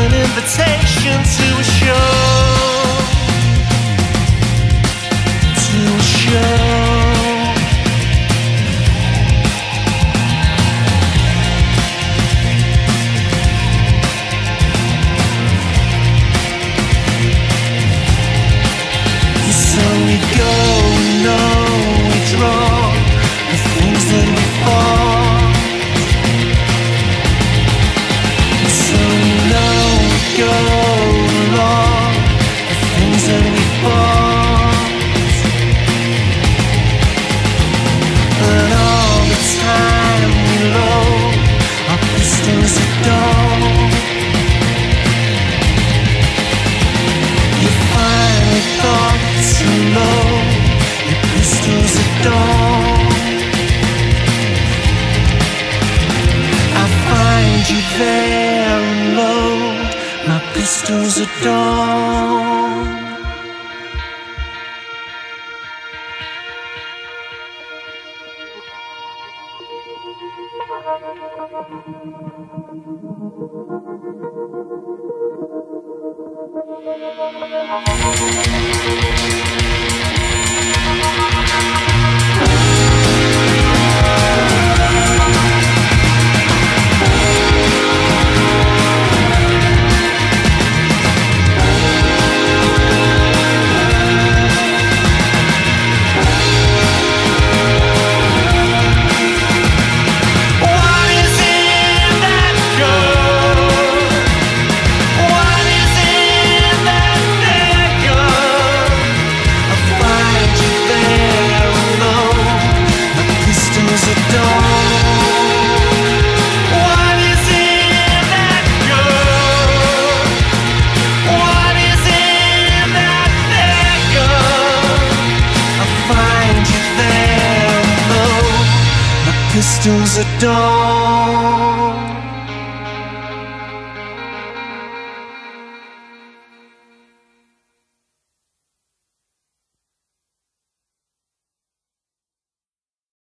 an invitation to a show. crystals at dawn. Crystals at dawn